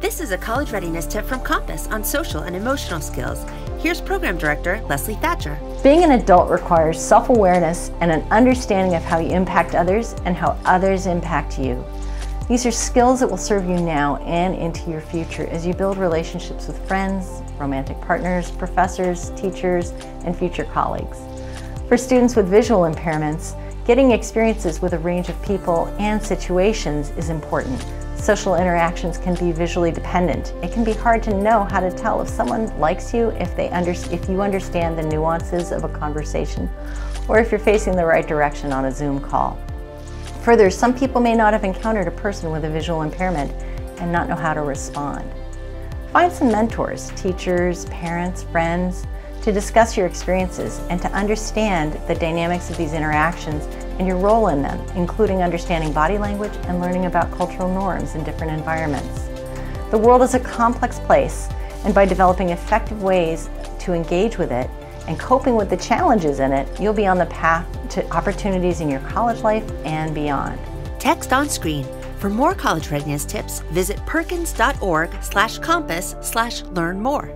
This is a college readiness tip from Compass on social and emotional skills. Here's Program Director Leslie Thatcher. Being an adult requires self awareness and an understanding of how you impact others and how others impact you. These are skills that will serve you now and into your future as you build relationships with friends, romantic partners, professors, teachers, and future colleagues. For students with visual impairments, getting experiences with a range of people and situations is important. Social interactions can be visually dependent. It can be hard to know how to tell if someone likes you if, they under, if you understand the nuances of a conversation or if you're facing the right direction on a Zoom call. Further, some people may not have encountered a person with a visual impairment and not know how to respond. Find some mentors, teachers, parents, friends, to discuss your experiences and to understand the dynamics of these interactions and your role in them, including understanding body language and learning about cultural norms in different environments. The world is a complex place, and by developing effective ways to engage with it and coping with the challenges in it, you'll be on the path to opportunities in your college life and beyond. Text on screen. For more college readiness tips, visit perkins.org slash compass slash learn more.